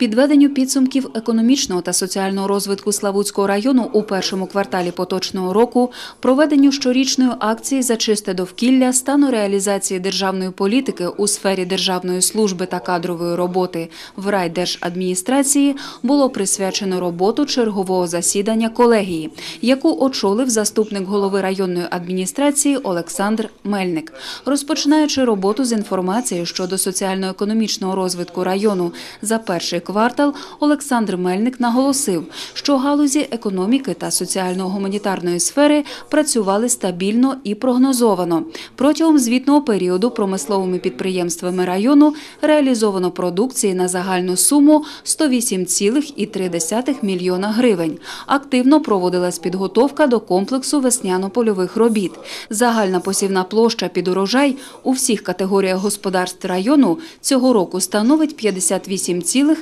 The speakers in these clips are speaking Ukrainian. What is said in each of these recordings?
Підведенню підсумків економічного та соціального розвитку Славутського району у першому кварталі поточного року, проведенню щорічної акції за чисте довкілля, стану реалізації державної політики у сфері державної служби та кадрової роботи в райдержадміністрації було присвячено роботу чергового засідання колегії, яку очолив заступник голови районної адміністрації Олександр Мельник. Розпочинаючи роботу з інформацією щодо соціально-економічного розвитку району за перший квартал, Олександр Мельник наголосив, що галузі економіки та соціально-гуманітарної сфери працювали стабільно і прогнозовано. Протягом звітного періоду промисловими підприємствами району реалізовано продукції на загальну суму 108,3 мільйона гривень. Активно проводилась підготовка до комплексу весняно-польових робіт. Загальна посівна площа під урожай у всіх категоріях господарств району цього року становить 58,8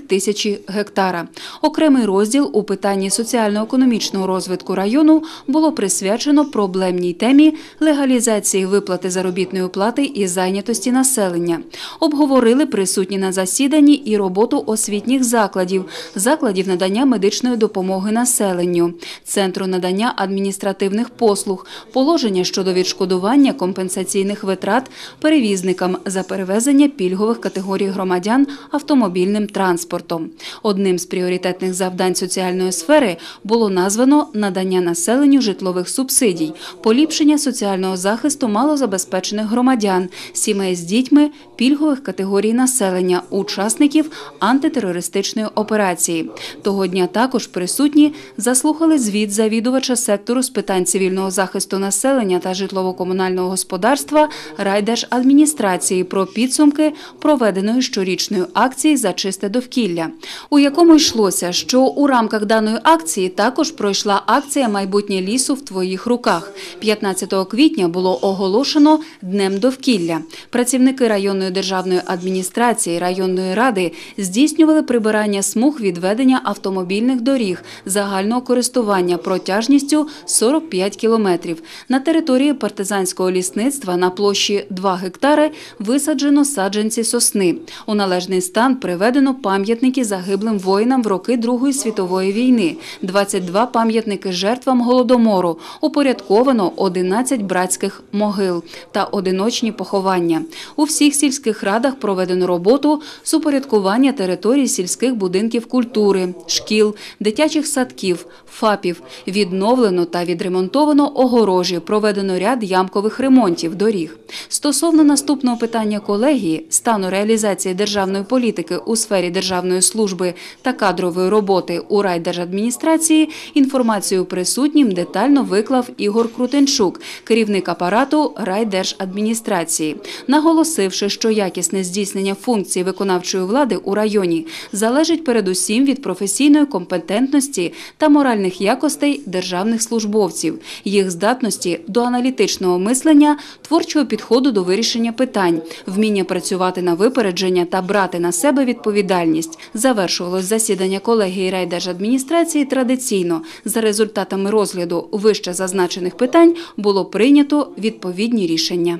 тисячі гектара. Окремий розділ у питанні соціально-економічного розвитку району було присвячено проблемній темі легалізації виплати заробітної плати і зайнятості населення. Обговорили присутні на засіданні і роботу освітніх закладів, закладів надання медичної допомоги населенню, центру надання адміністративних послуг, положення щодо відшкодування компенсаційних витрат перевізникам за перевезення пільгових категорій громадян автомобільним транспортом. Одним з пріоритетних завдань соціальної сфери було названо надання населенню житлових субсидій, поліпшення соціального захисту малозабезпечених громадян, сімей з дітьми, пільгових категорій населення, учасників антитерористичної операції. Того дня також присутні заслухали звіт завідувача сектору з питань цивільного захисту населення та житлово-комунального господарства райдержадміністрації про підсумки проведеної щорічної акції за чисте довкілля, у якому йшлося, що у рамках даної акції також пройшла акція Майбутнє лісу в твоїх руках. 15 квітня було оголошено Днем довкілля. Працівники районної державної адміністрації районної ради здійснювали прибирання смуг відведення автомобільних доріг загального користування протяжністю 45 кілометрів. На території партизанського лісництва на площі 2 гектари висаджено саджанці сосни. У належний стан приведено пам'ятники загиблим воїнам в роки Другої світової війни, 22 пам'ятники жертвам голодомору, упорядковано 11 братських могил та одиночні поховання. У всіх сільських радах проведено роботу з упорядкування територій сільських будинків культури, шкіл, дитячих садків, ФАПів. Відновлено та відремонтовано огорожі, проведено ряд ямкових ремонтів доріг. Стосовно наступного питання колегії стану реалізації державної політики у сфері державної служби та кадрової роботи у райдержадміністрації інформацію присутнім детально виклав Ігор Крутенчук, керівник апарату райдержадміністрації, наголосивши, що якісне здійснення функцій виконавчої влади у районі залежить передусім від професійної компетентності та моральних якостей державних службовців, їх здатності до аналітичного мислення, творчого підходу до вирішення питань, вміння працювати на випередження та брати на себе відповідальність. Завершувалось засідання колегії райдержадміністрації традиційно. За результатами розгляду вище зазначених питань було прийнято відповідні рішення.